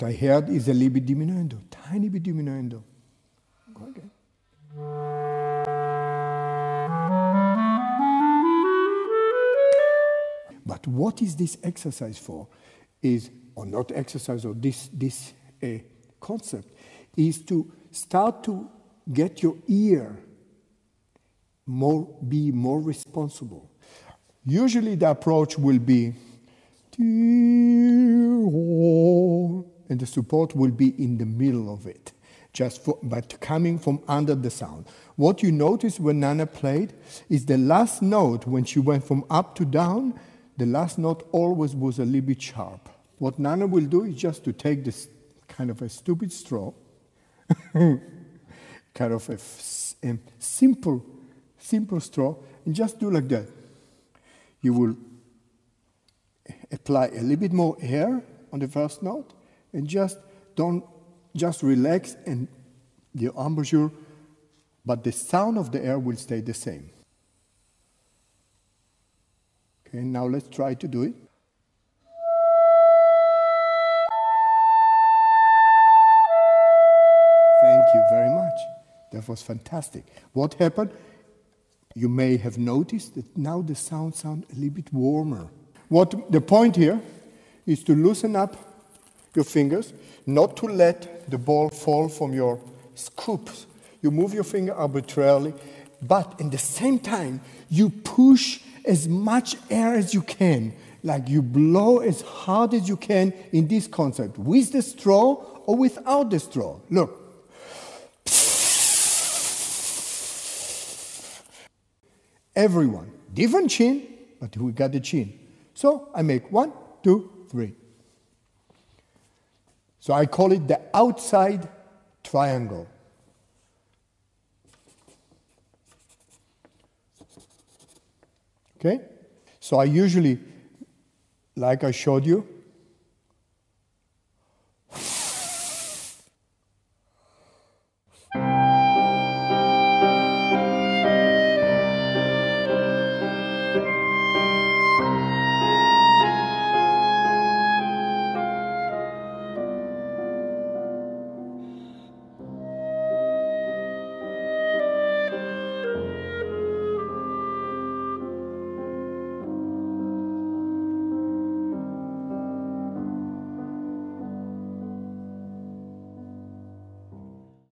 What I heard is a little bit diminuendo, tiny bit diminuendo. But what is this exercise for? Is or not exercise or this this uh, concept is to start to get your ear more be more responsible. Usually the approach will be and the support will be in the middle of it, just for, but coming from under the sound. What you notice when Nana played is the last note, when she went from up to down, the last note always was a little bit sharp. What Nana will do is just to take this kind of a stupid straw, kind of a, a simple, simple straw, and just do like that. You will apply a little bit more air on the first note, and just don't just relax and the embouchure, but the sound of the air will stay the same. Okay, now let's try to do it. Thank you very much. That was fantastic. What happened? You may have noticed that now the sound sounds a little bit warmer. What the point here is to loosen up your fingers, not to let the ball fall from your scoops. You move your finger arbitrarily, but in the same time, you push as much air as you can, like you blow as hard as you can in this concept, with the straw or without the straw. Look. Everyone, different chin, but we got the chin. So I make one, two, three. So I call it the outside triangle. Okay? So I usually, like I showed you,